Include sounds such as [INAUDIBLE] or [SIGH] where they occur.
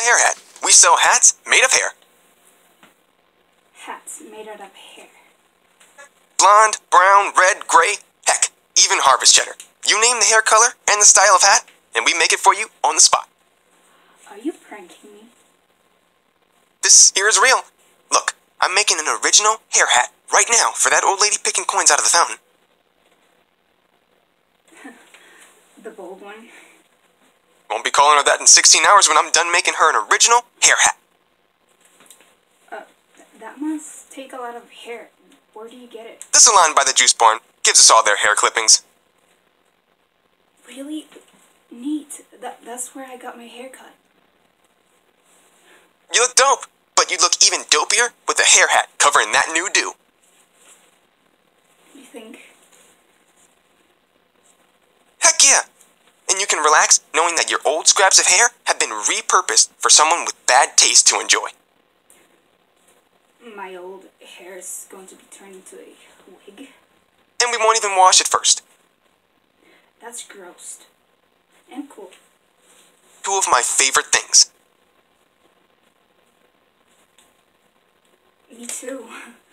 a hair hat. We sell hats made of hair. Hats made out of hair. Blonde, brown, red, gray, heck, even harvest cheddar. You name the hair color and the style of hat, and we make it for you on the spot. Are you pranking me? This here is real. Look, I'm making an original hair hat right now for that old lady picking coins out of the fountain. [LAUGHS] The bold one? Won't be calling her that in 16 hours when I'm done making her an original hair hat. Uh, th- that must take a lot of hair. Where do you get it? The salon by the juice barn gives us all their hair clippings. Really neat. That, that's where I got my hair cut. You look dope, but you'd look even dopier with a hair hat covering that new do. You think? Heck yeah! And you can relax knowing that your old scraps of hair have been repurposed for someone with bad taste to enjoy. My old hair is going to be turned into a wig? And we won't even wash it first. That's gross. And cool. Two of my favorite things. Me too. [LAUGHS]